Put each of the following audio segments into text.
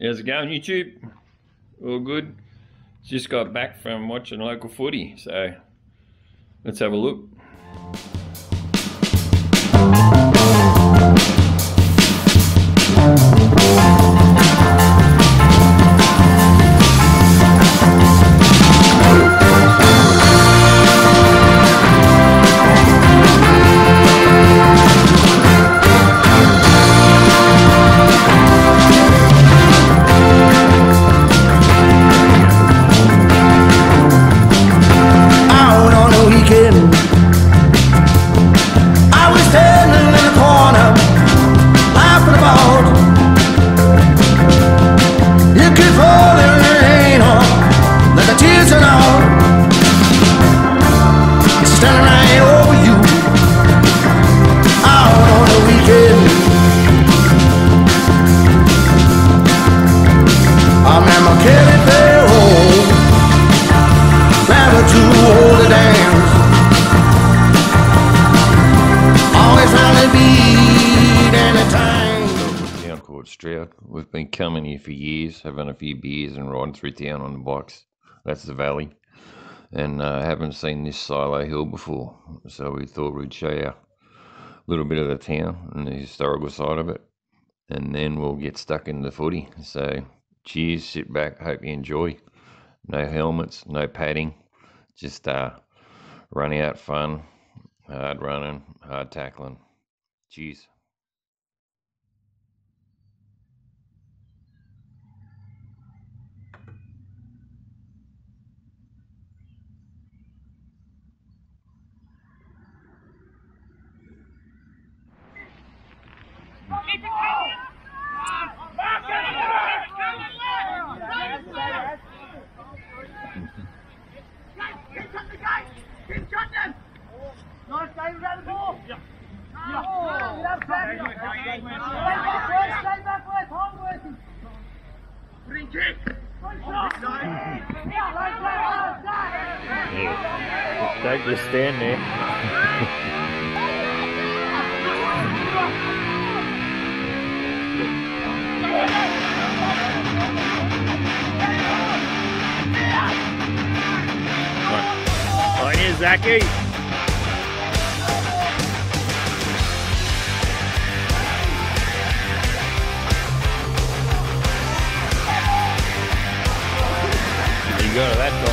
How's it going, YouTube? All good. Just got back from watching local footy, so let's have a look. We've been coming here for years, having a few beers and riding through town on the bikes. That's the valley. And uh, haven't seen this silo hill before. So we thought we'd show you a little bit of the town and the historical side of it. And then we'll get stuck in the footy. So cheers, sit back, hope you enjoy. No helmets, no padding. Just uh, run out fun, hard running, hard tackling. Cheers. Don't just stand there. You, Zachy. You go that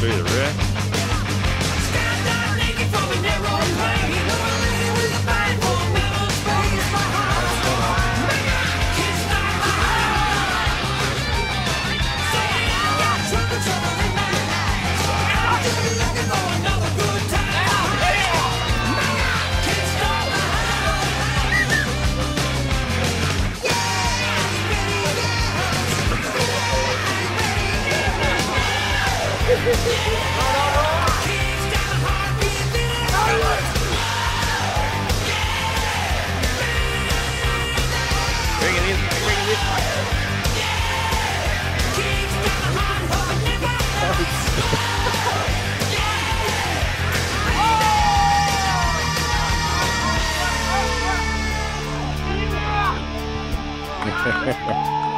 through the wreck. Bring it in, bring it in.